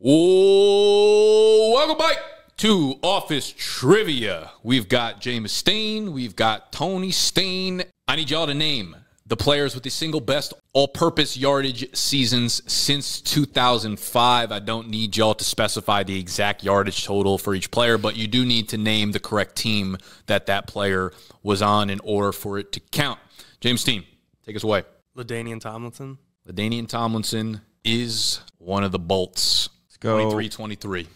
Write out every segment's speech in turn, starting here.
Oh, welcome back to Office Trivia. We've got James Stain, we've got Tony Stain. I need y'all to name the players with the single best all-purpose yardage seasons since 2005. I don't need y'all to specify the exact yardage total for each player, but you do need to name the correct team that that player was on in order for it to count. James Steen, take us away. LaDainian Tomlinson. LaDainian Tomlinson is one of the bolts. Go. 23 23.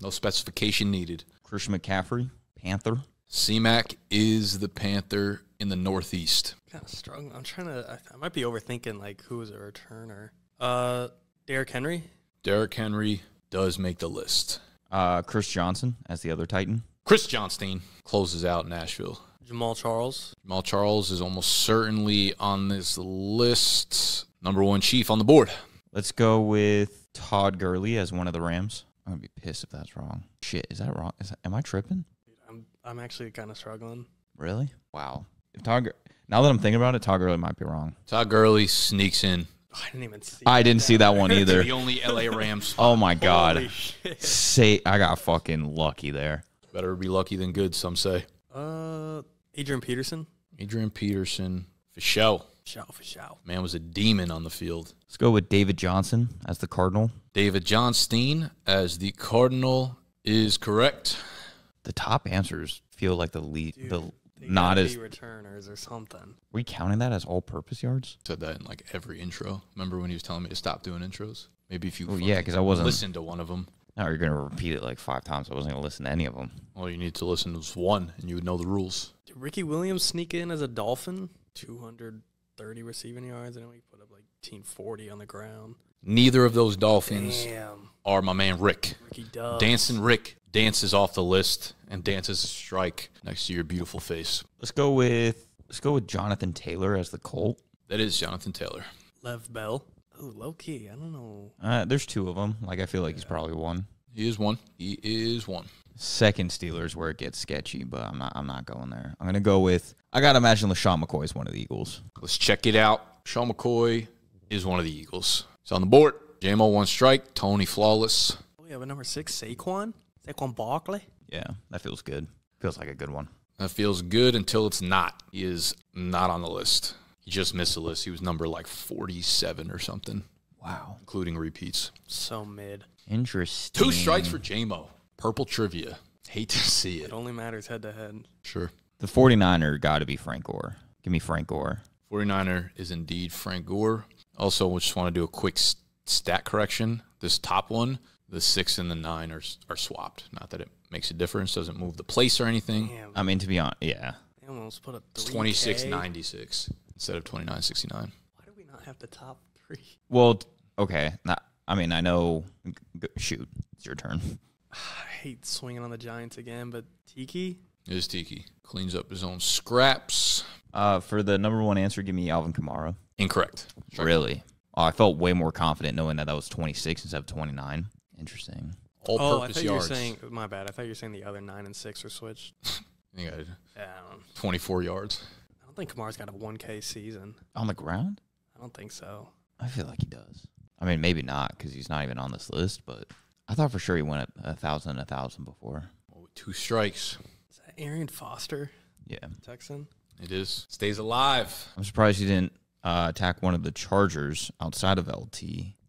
No specification needed. Christian McCaffrey, Panther. CMAC is the Panther in the Northeast. Kind of struggling. I'm trying to. I, I might be overthinking like who is a returner. Uh, Derrick Henry. Derrick Henry does make the list. Uh, Chris Johnson as the other Titan. Chris Johnstein closes out Nashville. Jamaal Charles. Jamaal Charles is almost certainly on this list. Number one chief on the board. Let's go with Todd Gurley as one of the Rams. I'm gonna be pissed if that's wrong. Shit, is that wrong? Is that, am I tripping? I'm I'm actually kind of struggling. Really? Wow. If Todd, Gur- now that I'm thinking about it, Todd Gurley might be wrong. Todd Gurley sneaks in. Oh, I didn't even see. I didn't see that one either. The only LA Rams. Oh my god. Holy shit. Say I got fucking lucky there. Better be lucky than good, some say. Uh, Adrian Peterson. Adrian Peterson, for show. Shout for shout. Man was a demon on the field. Let's go with David Johnson as the Cardinal. David Johnstein as the Cardinal is correct. The top answers feel like the lead. Dude, the not as. returners or something. we counting that as all-purpose yards? Said that in like every intro. Remember when he was telling me to stop doing intros? Maybe if you Well, yeah, because I wasn't- listen to one of them. Now you're gonna repeat it like five times. I wasn't gonna listen to any of them. All you need to listen to is one, and you would know the rules. Did Ricky Williams sneak in as a Dolphin? 230 receiving yards. and know he put up like 1940 on the ground. Neither of those Dolphins Damn. are my man Rick. Ricky Dubs. Dancing Rick dances off the list and dances a strike next to your beautiful face. Let's go with let's go with Jonathan Taylor as the Colt. That is Jonathan Taylor. Lev Bell. Oh, low key. I don't know. Uh, there's two of them. Like I feel like he's probably one. He is one. He is one. Second Steelers where it gets sketchy, but I'm not. I'm not going there. I'm gonna go with. I gotta imagine LeSean McCoy is one of the Eagles. Let's check it out. Sean McCoy is one of the Eagles. He's on the board. JMO one strike. Tony flawless. Oh, we have a number six, Saquon. Saquon Barkley. Yeah, that feels good. Feels like a good one. That feels good until it's not. He is not on the list. He just missed the list. He was number like 47 or something, Wow, including repeats. So mid. interesting. Two strikes for JMO. Purple trivia. Hate to see It it. only matters head to head. Sure. The 49er got to be Frank Gore. Give me Frank Gore. 49er is indeed Frank Gore. Also, we just want to do a quick s- stat correction. This top one, the six and the nine are, are swapped. Not that it makes a difference, doesn't move the place or anything. Damn. I mean, to be honest, yeah. They almost put a It's 2696 instead of 2969. Why do we not have the top three? Well, okay. Not, I mean, I know. g- Shoot, it's your turn. I hate swinging on the Giants again, but Tiki. It is Tiki. Cleans up his own scraps. Uh, for the number one answer, give me Alvin Kamara. Incorrect. Strike. Really? Oh, I felt way more confident knowing that that was 26 instead of 29. Interesting. All oh, I purpose thought you were saying my bad. I thought you were saying the other nine and six are switched. You got Yeah, I don't, 24 yards. I don't think Kamara's got a 1K season. On the ground? I don't think so. I feel like he does. I mean, maybe not because he's not even on this list, but I thought for sure he went at a thousand, a thousand before. Oh, two strikes. Is that Arian Foster, Yeah. Texan? It is. Stays alive. I'm surprised he didn't uh, attack one of the Chargers outside of LT.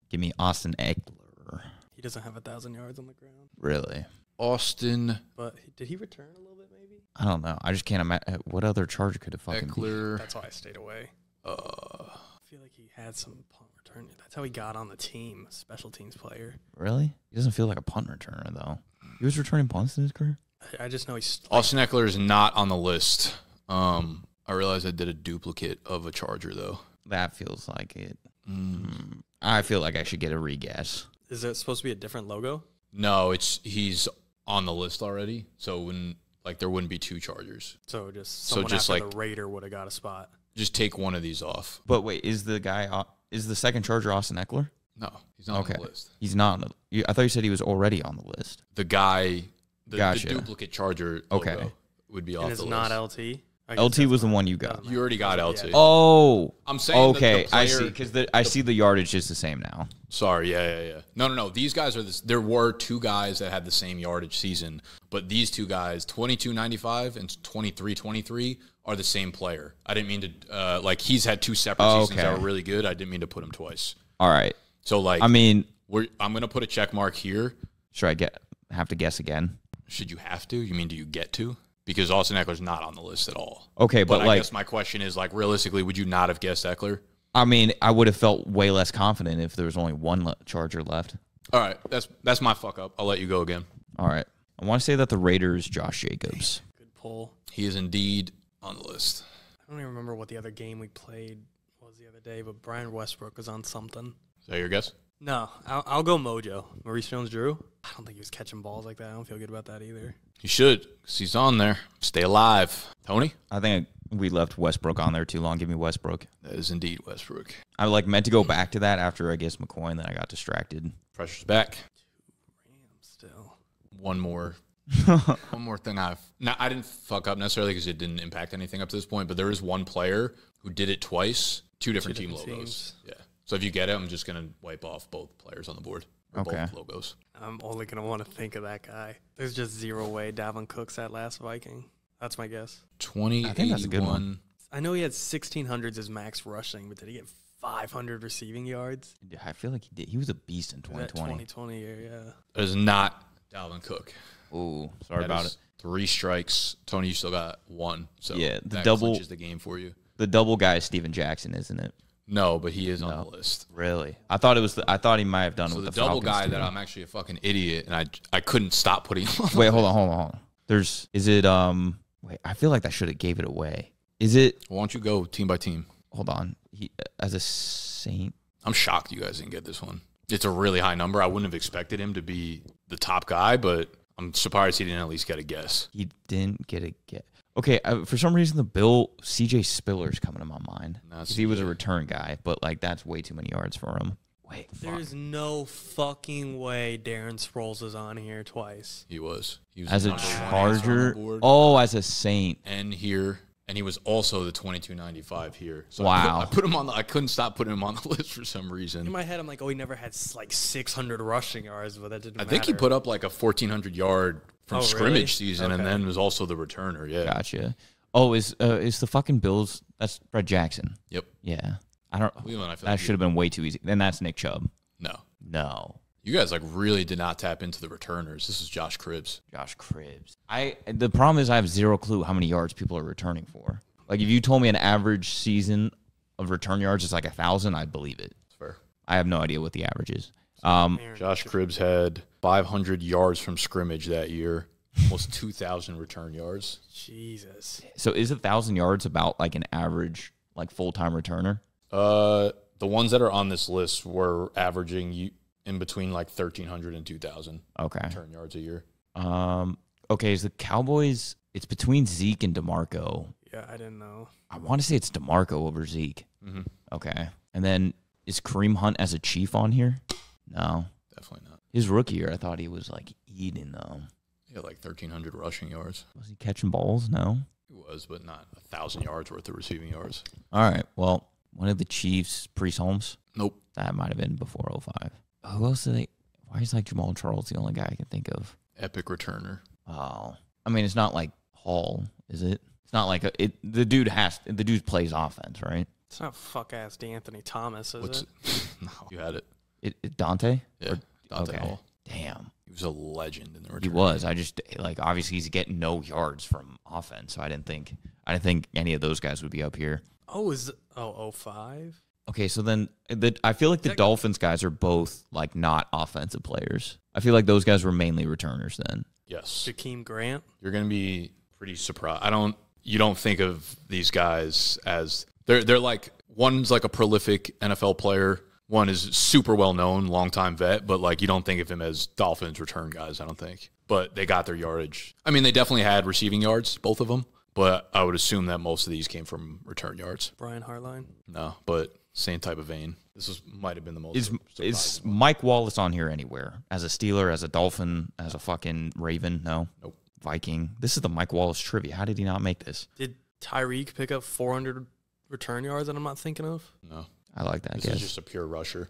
Give me Austin Ekeler. He doesn't have a thousand yards on the ground. Really? Austin But did he return a little bit? Maybe. I don't know. I just can't imagine what other Charger could have fucking. Be? Ekeler. That's why I stayed away. Uh, I feel like he had some punt return. That's how he got on the team, special teams player. Really? He doesn't feel like a punt returner though. He was returning punts in his career. I, I just know he's. Austin Ekeler is not on the list. Um, I realized I did a duplicate of a Charger though. That feels like it. Mm. Hmm. I feel like I should get a reguess. Is that supposed to be a different logo? No, it's he's on the list already. So when like there wouldn't be two Chargers. So just So just after like- the Raider would have got a spot. Just take one of these off. But wait, is the guy is the second Charger Austin Ekeler? No, he's not Okay. on the list. He's not. On the, you, I thought you said he was already on the list. The guy, the, Gotcha. the duplicate Charger Okay. would be off And it's the not list. LT. I guess LT was the one you got. You already got Yeah. LT. Oh, I'm saying that the okay. I see. Because I see the yardage is the same now. Sorry, yeah, yeah, yeah. No, no, no. These guys are this. There were two guys that had the same yardage season, but these two guys, twenty two ninety five and twenty three twenty three, are the same player. I didn't mean to. Uh, like he's had two separate Oh, seasons that were really good. I didn't mean to put him twice. All right. So like, I mean, we're, I'm gonna put a check mark here. should I get have to guess again? Should you have to? You mean do you get to? Because Austin Ekeler's not on the list at all. Okay, But, but, I like, guess my question is like, realistically, would you not have guessed Ekeler? I mean, I would have felt way less confident if there was only one le- Charger left. All right, that's that's my fuck up. I'll let you go again. All right. I want to say that the Raiders, Josh Jacobs. Good pull. He is indeed on the list. I don't even remember what the other game we played was the other day, but Brian Westbrook was on something. Is that your guess? No, I'll, I'll go Mojo. Maurice Jones-Drew. I don't think he was catching balls like that. I don't feel good about that either. You should, because he's on there. Stay alive. Tony? I think we left Westbrook on there too long. Give me Westbrook. That is indeed Westbrook. I like meant to go back to that after I guess McCoy, and then I got distracted. Pressure's back. Two Rams still. One more. one more thing I've. Now, I didn't fuck up necessarily because it didn't impact anything up to this point, but there is one player who did it twice, two different team different logos. Yeah. So if you get it, I'm just going to wipe off both players on the board. Or Okay. Both logos. I'm only gonna want to think of that guy. There's just zero way Dalvin Cook's that last Viking. That's my guess. 20, I think that's a good one. I know he had 1600s as max rushing, but did he get 500 receiving yards? I feel like he did. He was a beast in That 2020. 2020 year, yeah. That is not Dalvin Cook. Ooh, sorry That about is it. Three strikes. Tony, you still got one. So Yeah, the that double- clinches the game for you. The double guy is Steven Jackson, isn't it? No, but he is on No. the list. Really? I thought it was. The, I thought he might have done it So with the, the, double Falcons, guy too. that I'm actually a fucking idiot, and I I couldn't stop putting him on. Wait, hold on, hold on, hold on. There's. Is it? Um. Wait, I feel like I should have gave it away. Is it? Why don't you go team by team? Hold on. He as a Saint. I'm shocked you guys didn't get this one. It's a really high number. I wouldn't have expected him to be the top guy, but I'm surprised he didn't at least get a guess. He didn't get a guess. Okay, uh, for some reason the Bill CJ Spiller's coming to my mind. Not 'Cause he was a return guy, but like that's way too many yards for him. Wait, fuck. There's no fucking way Darren Sproles is on here twice. He was. He was as a number one answer on the Charger. board. Oh, as a Saint. and here, and he was also the 2295 here. So I Wow. put, I put him on. The, I couldn't stop putting him on the list for some reason. In my head, I'm like, oh, he never had like 600 rushing yards, but that didn't I matter. think he put up like a 1400 yard from Oh, scrimmage really? season, and then was also the returner. Yeah. Gotcha. Oh, is uh, is the fucking Bills? That's Fred Jackson. Yep. Yeah. I don't. Cleveland, I feel That like should have been way too easy. Then that's Nick Chubb. No, No. You guys like really did not tap into the returners. This is Josh Cribbs. Josh Cribbs. I the problem is I have zero clue how many yards people are returning for. Like if you told me an average season of return yards is like a thousand, I'd believe it. It's fair. I have no idea what the average is. Um, Josh Cribbs had 500 yards from scrimmage that year, almost 2,000 return yards. Jesus. so is a thousand yards about like an average like full time returner? Uh, the ones that are on this list were averaging you in between like 1,300 and 2,000 Okay. turn yards a year. Um. Okay. Is the Cowboys? It's between Zeke and Demarco. Yeah, I didn't know. I want to say it's Demarco over Zeke. Mhm. Okay. And then is Kareem Hunt as a chief on here? No. Definitely not. His rookie year, I thought he was like eating though. He had like 1,300 rushing yards. Was he catching balls? No. He was, but not a thousand yards worth of receiving yards. All right. Well, one of the Chiefs, Priest Holmes, Nope. that might have been before 05. Who else did they? Why is like Jamaal Charles the only guy I can think of? Epic returner. Oh, I mean, it's not like Hall, is it? It's not like a, it. The dude has the dude plays offense, right? It's not fuck ass De'Anthony Thomas, is What's it? no? You had it. It, it Dante. Yeah. Dante okay. Hall. Damn, He was a legend in the return. he was. I just like obviously he's getting no yards from offense, so I didn't think I didn't think any of those guys would be up here. Oh, is oh 05? Okay, so then eh, the I feel like the that- Dolphins guys are both like not offensive players. I feel like those guys were mainly returners then. Yes. Jakeem Grant. You're gonna be pretty surprised. I don't. You don't think of these guys as they're they're like one's like a prolific NFL player. One is super well known, longtime vet, but like you don't think of him as Dolphins return guys. I don't think. But they got their yardage. I mean, they definitely had receiving yards, both of them. But I would assume that most of these came from return yards. Brian Hartline. No, but same type of vein. This was might have been the most. Is is. Mike Wallace on here anywhere? As a Steeler, as a Dolphin, as a fucking Raven? No. Nope. Viking. This is the Mike Wallace trivia. How did he not make this? Did Tyreek pick up 400 return yards that I'm not thinking of? no? I like that This guess. is just a pure rusher.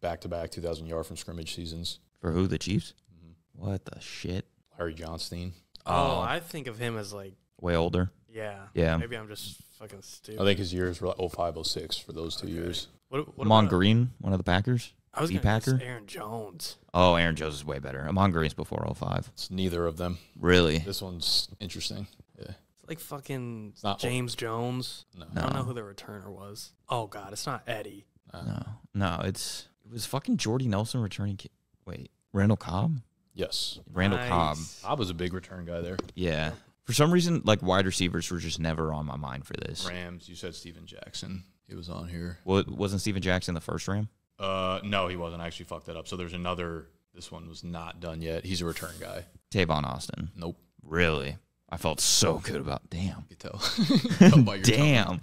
back to back 2,000 yard from scrimmage seasons. For who? The Chiefs? Mm-hmm. What the shit? Larry Johnstein. Oh, oh, I think of him as like, Way older. yeah. Yeah. Maybe I'm just fucking stupid. I think his years were like 05, 06 for those two years. what, what Ahman about- Green, one of the Packers. I was the Packer? Aaron Jones. Oh, Aaron Jones is way better. Ahman Green's before 05. It's neither of them. Really? This one's interesting. Yeah. It's like fucking not- James Jones. No. I don't know who the returner was. Oh, God. It's not Eddie. No, no. It's it was fucking Jordy Nelson returning. Ki- Wait, Randall Cobb. Yes. Randall Cobb. Nice. Bob was a big return guy there. Yeah. For some reason, like wide receivers were just never on my mind for this. Rams, you said Steven Jackson. He was on here. Well, wasn't Steven Jackson the first Ram? Uh, no, he wasn't. I actually fucked that up. So there's another. This one was not done yet. He's a return guy. Tavon Austin. Nope. Really? I felt so good about. Damn. You can tell. Tell by your tone. Damn.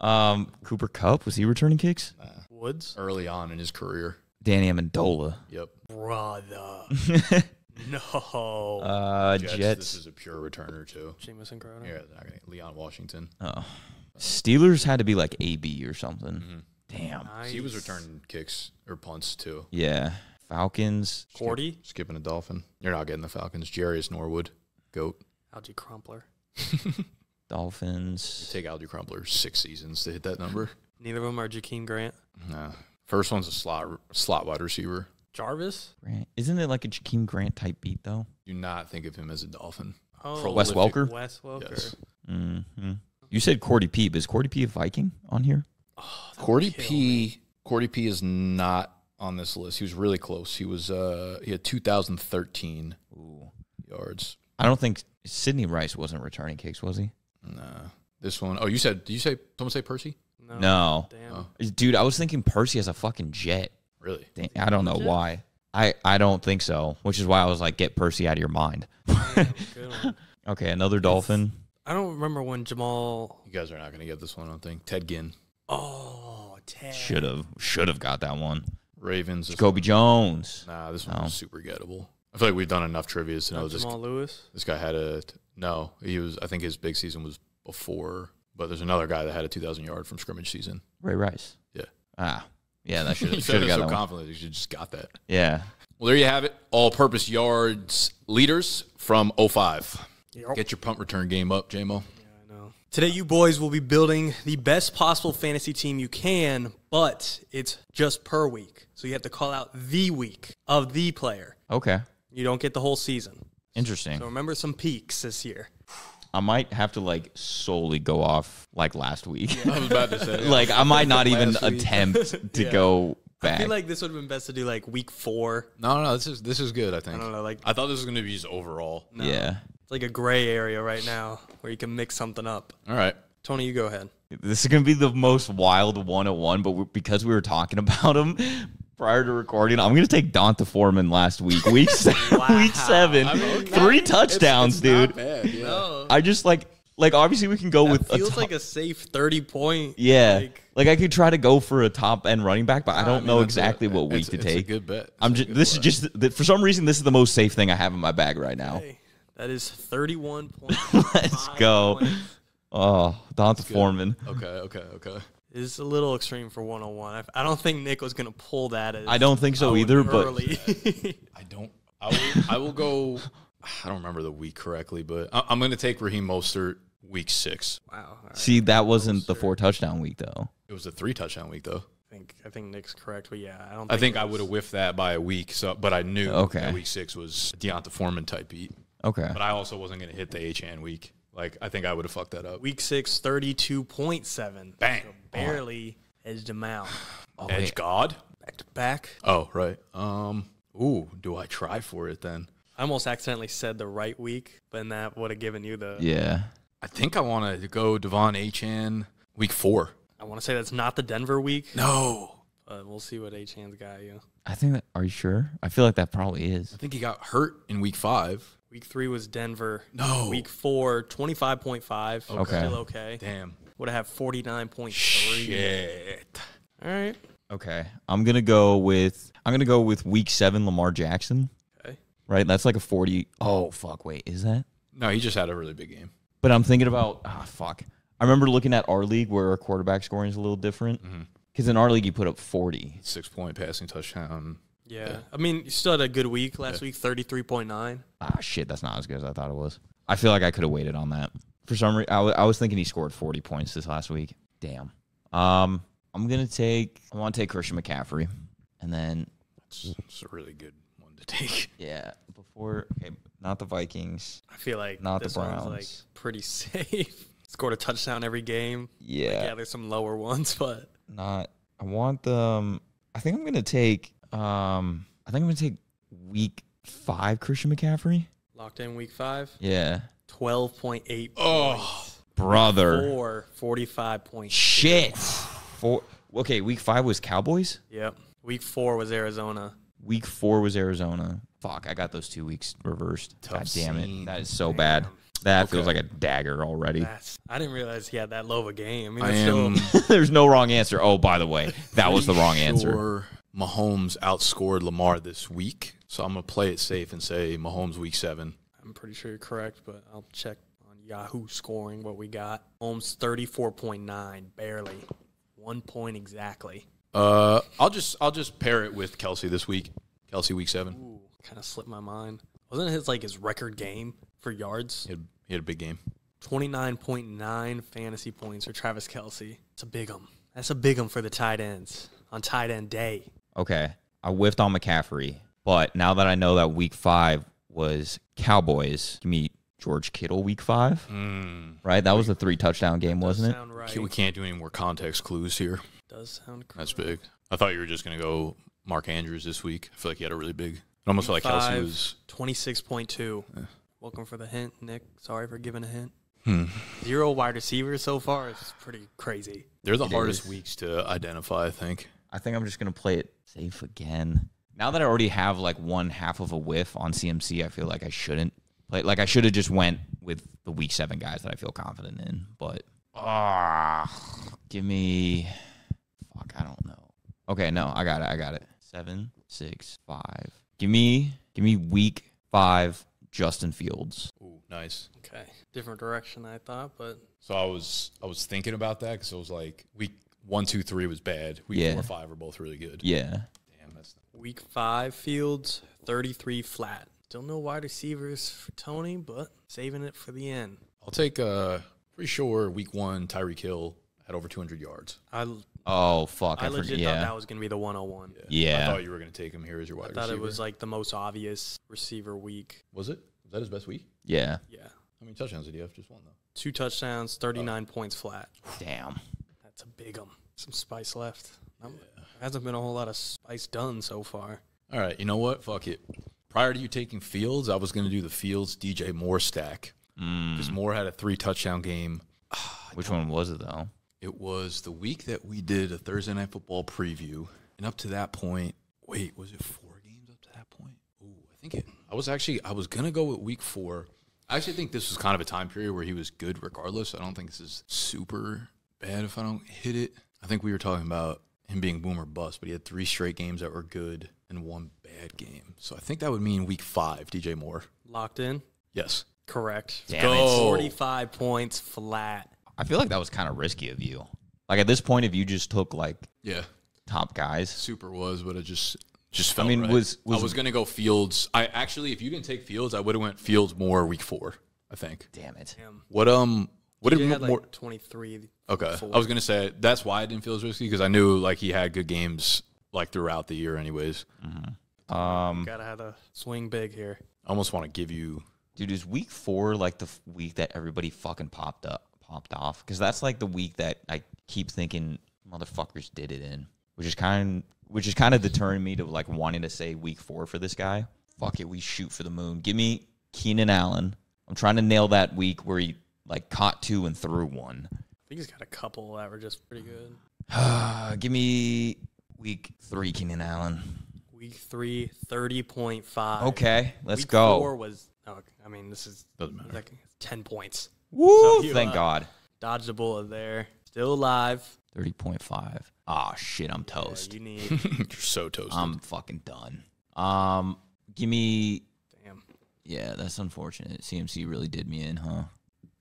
Um, Cooper Kupp was he returning kicks? Woods? Early on in his career. Danny Amendola. Yep. Brother. no. Uh, Jets. Jets. This is a pure returner too. Jamison Crowder. Yeah, they're not gonna- Leon Washington. oh. Steelers had to be like AB or something. Mm-hmm. Damn. Nice. He was returning kicks or punts too. Yeah. Falcons. Cordy. Skipping a dolphin. You're not getting the Falcons. Jerious Norwood, goat. Alge Crumpler. Dolphins. Take Alge Crumpler six seasons to hit that number. Neither of them are Jakeem Grant. Nah. First one's a slot slot wide receiver. Jarvis? Grant. Isn't it like a Jakeem Grant type beat though? Do not think of him as a dolphin. Oh, Wes Welker. Wes Welker. Yes. hmm You said Cordy P. but Is Cordy P a Viking on here? Oh, Cordy P. me. Cordy P. is not on this list. He was really close. He was uh he had 2013 Ooh. yards. I don't think Sidney Rice wasn't returning kicks, was he? Nah. This one oh you said did you say someone say Percy? No. No. Damn. Oh. Dude, I was thinking Percy has a fucking jet. Really? Dang, I don't know why. I, I don't think so, which is why I was like, get Percy out of your mind. Damn, good one. Okay, another Dolphin. I don't remember when Jamal. You guys are not gonna get this one, I don't think. Ted Ginn. Oh, Ted. Should have should have got that one. Ravens. this Jacoby Jones. Nah, this one No. was super gettable. I feel like we've done enough trivia to know Not this Jamal Lewis. this guy had a no, he was I think his big season was before, but there's another guy that had a 2000 yard from scrimmage season. Ray Rice. Yeah. Ah, yeah, that should have said should got so that one. confident. You should just got that. Yeah. Well, there you have it. All purpose yards leaders from 05. Yep. Get your punt return game up, JMO. Yeah, I know. Today, you boys will be building the best possible fantasy team you can, but it's just per week. So you have to call out the week of the player. Okay. You don't get the whole season. Interesting. So remember some peaks this year. I might have to like solely go off like last week. I was about to say. like I might not even Last week. attempt to Yeah. go I back. feel like this would have been best to do like week four. no, no, this is this is good. I think. I think. don't know, like I thought this was going to be just overall. Yeah. it's like a gray area right now where you can mix something up. All right. Tony, you go ahead. This is gonna be the most wild one at one, but we because we were talking about him prior to recording, I'm gonna take D'Onta Foreman last week, week se- week seven, I mean, three touchdowns, dude. bad. Yeah. No, I just like like obviously we can go with it a feels top- like a safe thirty point. yeah, like- like, I could try to go for a top end running back, but I don't mean, know exactly a- what week it's- to it's take. A good bet. I'm just good this is just the, for some reason this is the most safe thing I have in my bag right now. Hey, that is thirty one point. Let's go. Oh, D'Onta Foreman. okay. Okay. Okay. It's a little extreme for 101. I, I don't think Nick was going to pull that. As I don't think so out either, but early. I don't. I will, I will go. I don't remember the week correctly, but I, I'm going to take Raheem Mostert week six. wow. all right. see that wasn't the four touchdown week though. It was a three touchdown week though. I think I think Nick's correct, but yeah, I don't. Think I think I would have whiffed that by a week. So, but I knew Okay. that week six was a D'Onta Foreman type beat. Okay. But I also wasn't going to hit the H and week. Like I think I would have fucked that up. week six, 32.7. Bang. So barely edged him out. Oh, Edge wait. God. Back to back. Oh right. Um. Ooh. Do I try for it then? I almost accidentally said the right week, but then that would have given you the. Yeah. I think I want to go De'Von Achane week four. I want to say that's not the Denver week, No. but we'll see what H hands got you. I think that. Are you sure? I feel like that probably is. I think he got hurt in week five. Week three was Denver. No. Week four, 25.5. Okay. Still okay. Damn. Would have 49.3. Shit. All right. Okay. I'm gonna go with. I'm gonna go with week seven, Lamar Jackson. Okay. Right. That's like a forty. Oh fuck. Wait. Is that? No, he just had a really big game. But I'm thinking about. Ah fuck. I remember looking at our league where our quarterback scoring is a little different. Because in our league, you put up 40. Six point passing touchdown. Yeah. I mean, you still had a good week last week, 33.9. Ah, shit, that's not as good as I thought it was. I feel like I could have waited on that. For some reason, I was thinking he scored 40 points this last week. Damn. Um, I'm going to take, I want to take Christian McCaffrey. And then, It's, it's a really good one to take. yeah, before, okay, not the Vikings. I feel like Not the this one's like Browns. pretty safe. Scored a touchdown every game. Yeah. Yeah, there's some lower ones, but not I want them I think I'm gonna take um I think I'm gonna take week five Christian McCaffrey. locked in week five. Yeah. 12.8 Oh, Brother. Four, 45 points. Shit. Four okay, week five was Cowboys. Yep. Week four was Arizona. Week four was Arizona. Fuck, I got those two weeks reversed. Tough God damn it. That is so bad. That feels like a dagger already. That's I didn't realize he had that low of a game. I, mean, I am still, There's no wrong answer. Oh, by the way, that was the wrong answer. sure Mahomes outscored Lamar this week, so I'm gonna play it safe and say Mahomes week seven. I'm pretty sure you're correct, but I'll check on Yahoo scoring what we got. Holmes 34.9, barely. One point exactly. Uh, I'll just I'll just pair it with Kelce this week. Kelce week seven. Ooh, kind of slipped my mind. Wasn't his like his record game for yards? He had, he had a big game. 29.9 fantasy points for Travis Kelce. It's a big 'em. That's a big 'em for the tight ends on tight end day. Okay, I whiffed on McCaffrey, but now that I know that week five was Cowboys, give me George Kittle week five, right? That was the three touchdown game, wasn't it? Right. We can't do any more context clues here. Does sound correct. That's big. I thought you were just gonna go Mark Andrews this week. I feel like he had a really big. It almost felt like Kelce was. 26.2. Welcome for the hint, Nick. Sorry for giving a hint. Hmm. Zero wide receivers so far. It's pretty crazy. They're the It hardest is. weeks to identify. I think. I think I'm just gonna play it safe again. Now that I already have like one half of a whiff on CMC, I feel like I shouldn't play. Like I should have just went with the week seven guys that I feel confident in. But ah, give me. Fuck, I don't know. Okay, no, I got it. I got it. Seven, six, five. Give me, give me week five. Justin Fields. Ooh, nice. Okay. Different direction than I thought, but So I was I was thinking about that because it was like week one, two, three was bad. Week Yeah. four, five are both really good. Yeah. Damn, that's week five Fields, 33 flat. Still no wide receivers for Tony, but saving it for the end. I'll take. Uh, pretty sure week one Tyreek Hill had over 200 yards. I, Oh fuck! I I, legit forget. thought Yeah. that was going to be the 101. Yeah. I thought you were gonna take him here as your wide I thought receiver. it was like the most obvious receiver week. Was it? Was that his best week? yeah. Yeah. How many touchdowns did he have? Just one though. Two touchdowns, 39 points flat. Damn. That's a big um. Some spice left. Um, Hasn't been a whole lot of spice done so far. All right, you know what? Fuck it. Prior to you taking Fields, I was going to do the Fields DJ Moore stack hmm. because Moore had a three touchdown game. Ah, Which one was it though? It was the week that we did a Thursday night football preview, and up to that point, wait, was it four games up to that point? Ooh, I think it. I was actually I was gonna go with week four. I actually think this was kind of a time period where he was good regardless. I don't think this is super bad if I don't hit it. I think we were talking about him being boom or bust, but he had three straight games that were good and one bad game. So I think that would mean week five, DJ Moore. Locked in? Yes. Correct. Damn it. 45 points flat. I feel like that was kind of risky of you. Like at this point, if you just took like Yeah. top guys, super was, but it just just felt I mean, right. was- was- I was gonna go Fields. I actually, if you didn't take Fields, I would have went Fields more week four. I think. damn it. Damn. What um? What He did had more? like 23. okay, four. I was gonna say that's why I didn't feel as risky because I knew like he had good games like throughout the year, anyways. Um, Gotta have a swing big here. I almost want to give you. dude, is week four like the f- week that everybody fucking popped up, popped off? Because that's like the week that I keep thinking motherfuckers did it in, which is kind, which is kind of deterring me to like wanting to say week four for this guy. Fuck it, we shoot for the moon. Give me Keenan Allen. I'm trying to nail that week where he like caught two and threw one. I think he's got a couple that were just pretty good. Give me week three, Keenan Allen. Week three, 30.5. Okay, let's Week go. Four was, oh, I mean, this is Doesn't matter. like 10 points. Woo! So you, thank uh, God. Dodged a bullet there. Still alive. Thirty point five. Ah, shit, I'm Yeah, toast. you need, You're so toasted. I'm fucking done. Um, give me. damn. Yeah, that's unfortunate. CMC really did me in, huh?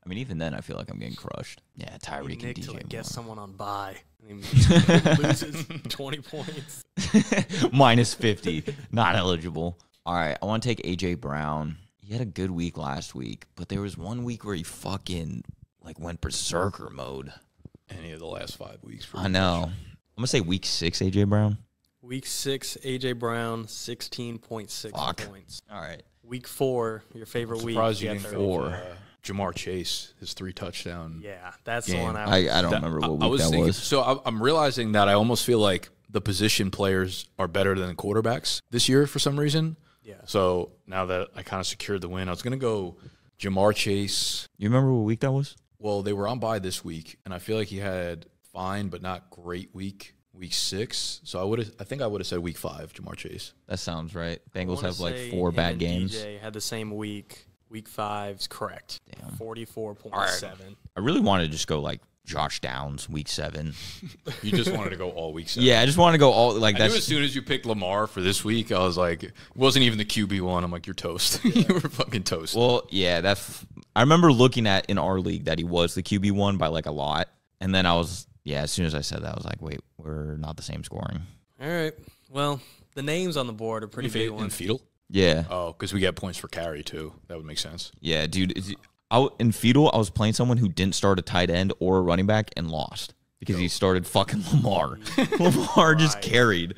I mean, even then, I feel like I'm getting crushed. Yeah, Tyreek and Nick to like DJ guess someone on buy. And he loses 20 points. minus 50, not eligible. All right, I want to take AJ Brown. He had a good week last week, but there was one week where he fucking like went berserker mode. Any of the last five weeks. I know. I'm gonna say week six, AJ Brown. Week six, AJ Brown, 16.6 Fuck. points. All right. Week four, your favorite week. Surprised you yeah, didn't third. go Four. uh, Ja'Marr Chase, his three touchdown. Yeah, that's Game. the one I, I, I don't That- remember I- what I week was that thinking- was. So I- I'm realizing that I almost feel like the position players are better than the quarterbacks this year for some reason. Yeah. So now that I kind of secured the win, I was going to go Ja'Marr Chase. You remember what week that was? Well, they were on bye this week, and I feel like he had fine but not great week, week six. So I would have, I think I would have said week five, Jamar Chase. That sounds right. Bengals have like four bad games. DJ had the same week. Week five's correct. Damn. 44.7. I really wanted to just go like Josh Downs, week seven. You just wanted to go all week. Seven. yeah, I just wanted to go all like that. as soon as you picked Lamar for this week, I was like, it wasn't even the QB one. I'm like, you're toast. you were fucking toast. Well, yeah, that's. I remember looking at in our league that he was the QB one by like a lot, and then I was yeah. As soon as I said that, I was like, wait, we're not the same scoring. All right. Well, the names on the board are pretty big in ones. fetal. Yeah, Oh, because we get points for carry too. That would make sense. yeah, dude. It's, I, w- in fetal, I was playing someone who didn't start a tight end or a running back and lost because he started fucking Lamar. Lamar just carried.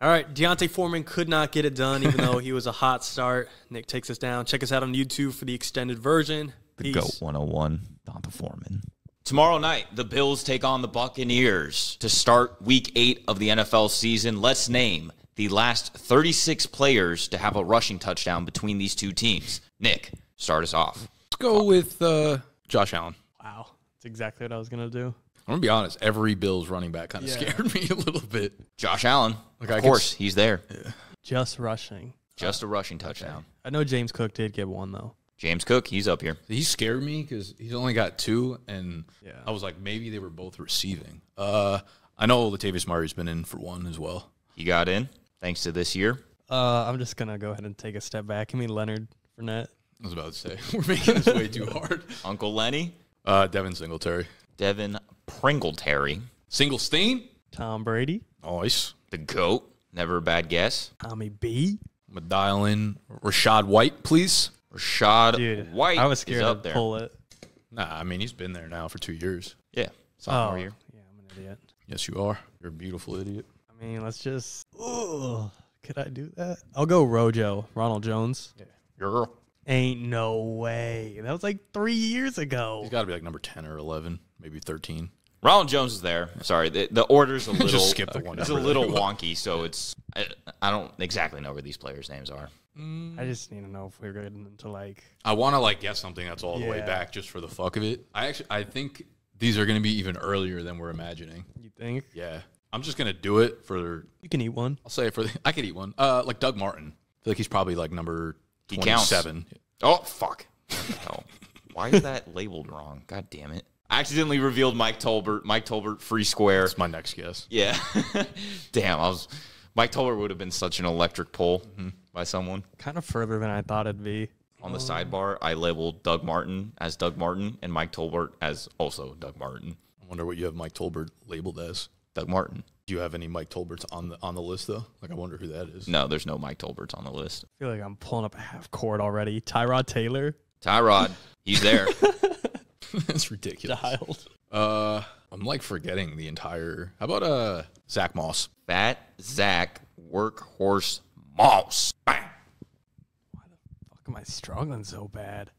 All right, D'Onta Foreman could not get it done, even though he was a hot start. Nick takes us down. Check us out on YouTube for the extended version. The Peace. GOAT 101, D'Onta Foreman. Tomorrow night, the Bills take on the Buccaneers to start week eight of the NFL season. Let's name the last 36 players to have a rushing touchdown between these two teams. Nick, start us off. Let's go with uh, Josh Allen. Wow, that's exactly what I was gonna do. I'm gonna be honest. Every Bills running back kind of Yeah. scared me a little bit. Josh Allen. Like, of could course, s- he's there. Just rushing. Just a rushing touchdown. I know James Cook did get one though. James Cook, he's up here. He scared me because he's only got two, and Yeah. I was like, maybe they were both receiving. Uh, I know Latavius Murray's been in for one as well. He got in thanks to this year. Uh, I'm just gonna go ahead and take a step back. I mean, Leonard Fournette. I was about to say we're making this way too hard. Uncle Lenny, Uh, Devin Singletary, Devin Pringleterry, single stain. Tom Brady. Nice. the GOAT. Never a bad guess. Tommy B. I'm gonna dial in Rachaad White, please. Rachaad Dude, White I was is scared up to there. pull it. Nah, I mean he's been there now for two years. Yeah, Oh, sophomore year. yeah, I'm an idiot. Yes, you are. You're a beautiful idiot. I mean, let's just. Ugh, could I do that? I'll go Rojo, Ronald Jones. Your girl. Ain't no way. That was like three years ago. He's got to be like number ten or eleven, maybe thirteen. Ronald Jones is there. Sorry, the, the order's a little Just skip uh, the one It's a number little wonky, so it's I, I don't exactly know where these players' names are. Mm. I just need to know if we're getting into like. I want to like guess something that's all the way Yeah. back just for the fuck of it. I actually I think these are going to be even earlier than we're imagining. You think Yeah, I'm just gonna do it for. you can eat one? I'll say it for. The, I could eat one. Uh, like Doug Martin. I feel like he's probably like number He counts. twenty-seven. Oh fuck! What the hell? Why is that labeled wrong? God damn it! I accidentally revealed Mike Tolbert. Mike Tolbert, free square. That's my next guess. Yeah. damn, I was. Mike Tolbert would have been such an electric pull by someone. Kind of further than I thought it'd be. On the sidebar, I labeled Doug Martin as Doug Martin and Mike Tolbert as also Doug Martin. I wonder what you have Mike Tolbert labeled as. Doug Martin. Do you have any Mike Tolberts on the on the list though? Like I wonder who that is. No, there's no Mike Tolberts on the list. I feel like I'm pulling up a half court already. Tyrod Taylor Tyrod, he's there. That's ridiculous. dialed. Uh, I'm like forgetting the entire. How about uh Zack Moss? Fat Zach Workhorse Moss. Bang. Why the fuck, am I struggling so bad?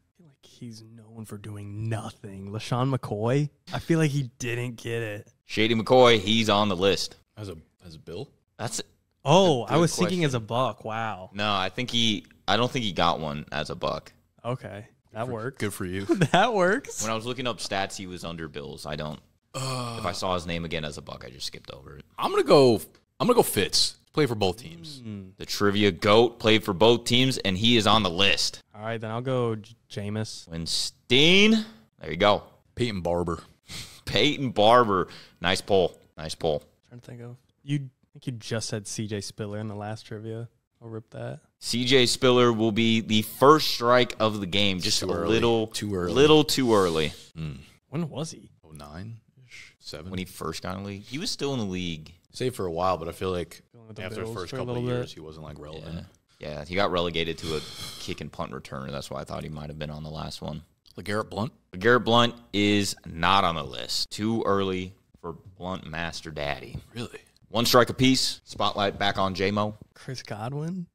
I feel like he's known for doing nothing. LeSean McCoy. I feel like he didn't get it. Shady McCoy, he's on the list. As a as a Bill. That's Oh, I Good was thinking as a buck. Wow. no, I think he. I don't think he got one as a buck. Okay, that works. Good for you. that works. When I was looking up stats, he was under Bills. I don't. if I saw his name again as a buck, I just skipped over it. I'm gonna go. I'm gonna go Fitz. Play for both teams. Hmm. The trivia goat played for both teams, and he is on the list. All right, then I'll go J- Jameis. Winstein. There you go. Peyton Barber. Peyton Barber. Nice pull. Nice pull. trying to think of you. I think you just said C.J. Spiller in the last trivia. I'll rip that. CJ Spiller will be the first strike of the game. Just Too a early. little Too early. Little too early. Hmm. When was he? Oh nine ish, seven. When he first got in the league, he was still in the league. Stayed for a while, but I feel like Going with the after the first for a couple of years, bit. he wasn't like relevant. Yeah, he got relegated to a kick and punt returner. That's why I thought he might have been on the last one. LeGarrette Blunt. But Garrett Blunt is not on the list. Too early for Blunt Master Daddy. Really? One strike apiece. Spotlight back on JMO. Chris Godwin.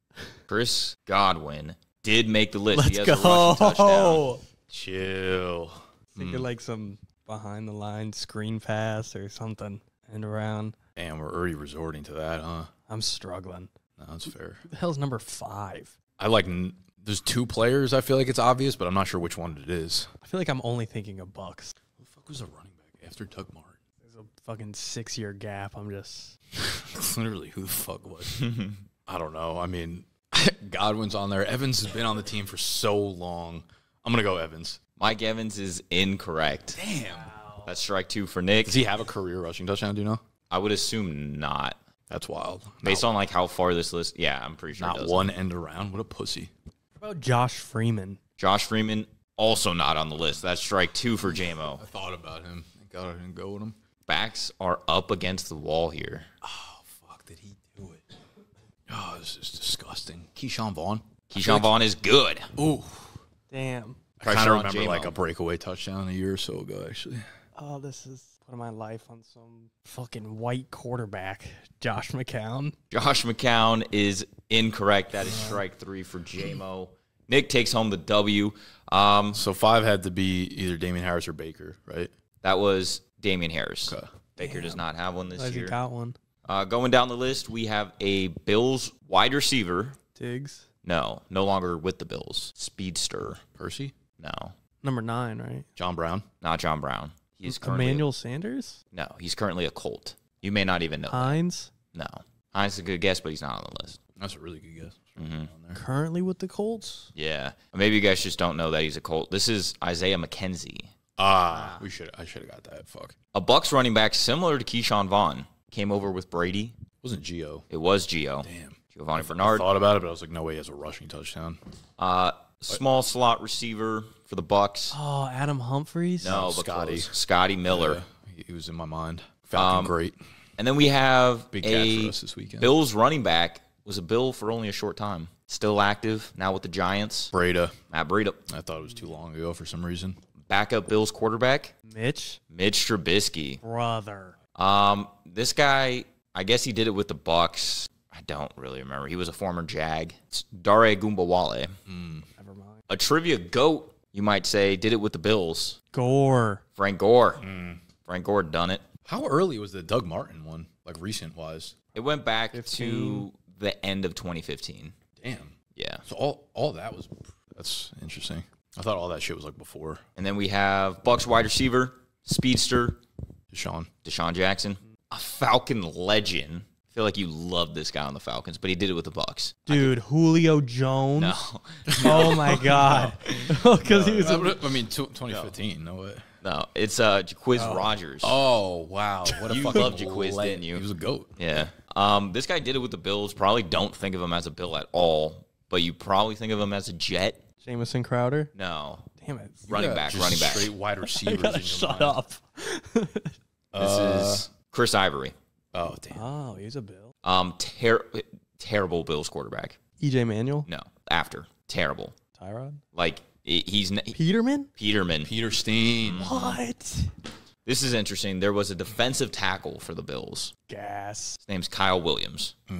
Chris Godwin did make the list. Let's he has a rushing touchdown. go. Chill. Thinking hmm. like some behind the line screen pass or something. And around. Damn, we're already resorting to that, huh? I'm struggling. No, that's fair. Who the hell's number five? I like. n- There's two players. I feel like it's obvious, but I'm not sure which one it is. I feel like I'm only thinking of Bucks. Who the fuck was a running back after Doug Martin? There's a fucking six year gap. I'm just. Literally, who the fuck was? I don't know. I mean, Godwin's on there. Evans has been on the team for so long. I'm gonna go Evans. Mike Evans is incorrect. Damn. That's strike two for Nick. Does he have a career rushing touchdown? Do you know? I would assume not. That's wild. Based on like how far this list, yeah, I'm pretty sure. Not doesn't. one end around. What a pussy. What about Josh Freeman? Josh Freeman also not on the list. That's strike two for JMO. I thought about him. Thank God I didn't go with him. Backs are up against the wall here. Oh fuck, did he do it? Oh, this is disgusting. Ke'Shawn Vaughn. Ke'Shawn Vaughn is good. Ooh. Damn. I kind of remember J-Mo. like a breakaway touchdown a year or so ago, actually. Oh, this is putting my life on some fucking white quarterback, Josh McCown. Josh McCown is incorrect. That is strike three for JMO. Nick takes home the W. Um, So five had to be either Damien Harris or Baker, right? that was Damien Harris. Okay. Baker does not have one this Glad you year. got one. Uh, going down the list, we have a Bills wide receiver. Diggs. No, no longer with the Bills. Speedster. Percy, No, Number nine, right? John Brown. not John Brown. He's currently Emmanuel Sanders? no. He's currently a Colt. You may not even know. that. Hines? No, Hines is a good guess, but he's not on the list. That's a really good guess. Mm-hmm. Currently with the Colts? Yeah, maybe you guys just don't know that he's a Colt. This is Isaiah McKenzie, Ah, we should. I should have got that. Fuck. a Bucks running back similar to Ke'Shawn Vaughn. Came over with Brady. Wasn't Geo. It was Gio. Damn. Giovani Bernard. Thought about it, but I was like, no way he has a rushing touchdown. Uh, small slot receiver for the Bucks. Oh, Adam Humphries? No, but Scotty. Scotty. Scotty Miller. Yeah, he- he was in my mind. Falcon, Um, great. And then we have Big catch a for us this weekend. Bills running back was a Bill for only a short time. Still active now with the Giants. Breida. Matt Breida. I thought it was too long ago for some reason. Backup Bills quarterback Mitch? Mitch Trubisky. Brother. Um, this guy, I guess he did it with the Bucks. I don't really remember. He was a former Jag. It's Dare Ogunbowale. Never mind. A trivia goat, you might say, did it with the Bills. Gore. Frank Gore. Hmm. Frank Gore done it. How early was the Doug Martin one? Like recent wise? It went back 15. to the end of 2015. Damn. Yeah. So all all that was that's interesting. I thought all that shit was like before And then we have Bucks wide receiver, speedster, DeSean. DeSean Jackson, a Falcon legend. I feel like you love this guy on the Falcons, but he did it with the Bucks. Dude, Julio Jones. No, Oh my God. Because he was a I mean, tw 2015. No way. no, it's uh Jacquizz Rodgers. Oh wow! What a You fucking loved Jacquizz, leg. didn't you? He was a goat. Yeah. Um, this guy did it with the Bills. Probably don't think of him as a Bill at all, but you probably think of him as a Jet. Jamison Crowder. No, Damn it. running Yeah, back, just running back. Straight wide receivers. in Gotta your shut mind. up. This is Chris Ivory. Oh damn! Oh, he's a Bill. Um, ter- terrible Bills quarterback. EJ Manuel. No, after terrible. Tyrod. Like he- he's n- Peterman. Peterman. Peter Steen. What? This is interesting. There was a defensive tackle for the Bills. Gas. His name's Kyle Williams He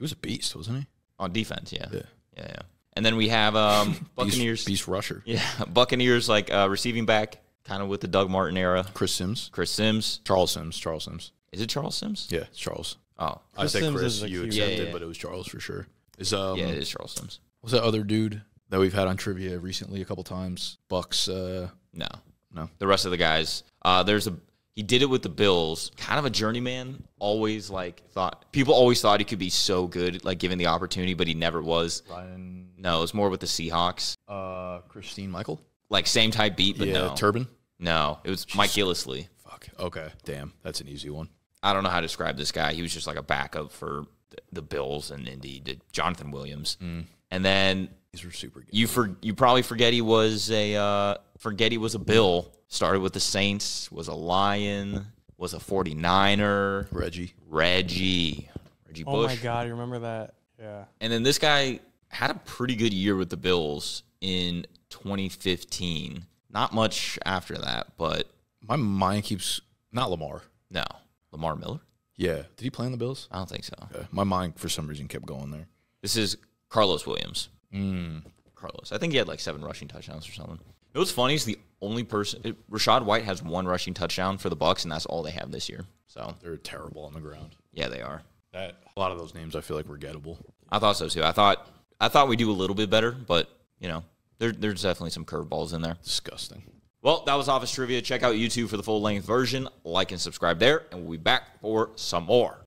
was a beast, wasn't he? on defense. Yeah, Yeah. yeah, yeah. And then we have um, Beast, Buccaneers. beast rusher. Yeah, Buccaneers like uh, receiving back, kind of with the Doug Martin era. Chris Sims. Chris Sims. Charles Sims. Charles Sims. Is it Charles Sims? Yeah, it's Charles. Oh, I Chris said Sims Chris. is a You cute- accepted, Yeah, yeah, yeah. but it was Charles for sure. Is um yeah, it is Charles Sims. what's that other dude that we've had on trivia recently a couple times? Bucks. Uh, No, no. the rest of the guys. Uh, there's a he did it with the Bills. Kind of a journeyman. Always like thought people always thought he could be so good, like given the opportunity, but he never was. Ryan. No, it was more with the Seahawks. Uh, Christine Michael. Like same type beat, but yeah, no, Turban. no, it was Mike Gillislee. Fuck. Okay. Damn. That's an easy one. I don't know how to describe this guy. He was just like a backup for the, the Bills and Indy did Jonathan Williams, and then These were super good. you for you probably forget he was a uh, forget he was a Bill. Started with the Saints, was a Lion, was a 49er. Reggie. Reggie, Reggie Oh Bush. my god, you remember that? Yeah. And then this guy had a pretty good year with the Bills in 2015. Not much after that, but My mind keeps not Lamar. no. Lamar Miller? Yeah. Did he play on the Bills? I don't think so. Okay. My mind for some reason kept going there. This is Karlos Williams. Mm. Karlos. I think he had like seven rushing touchdowns or something. You know what's funny is the only person it, Rachaad White has one rushing touchdown for the Bucs, and that's all they have this year. So They're terrible on the ground. yeah, they are. That a lot of those names I feel like were gettable. I thought so too. I thought I thought we do a little bit better, but you know, there, there's definitely some curveballs in there. Disgusting. Well, that was Office Trivia. Check out YouTube for the full length version. Like and subscribe there, and we'll be back for some more.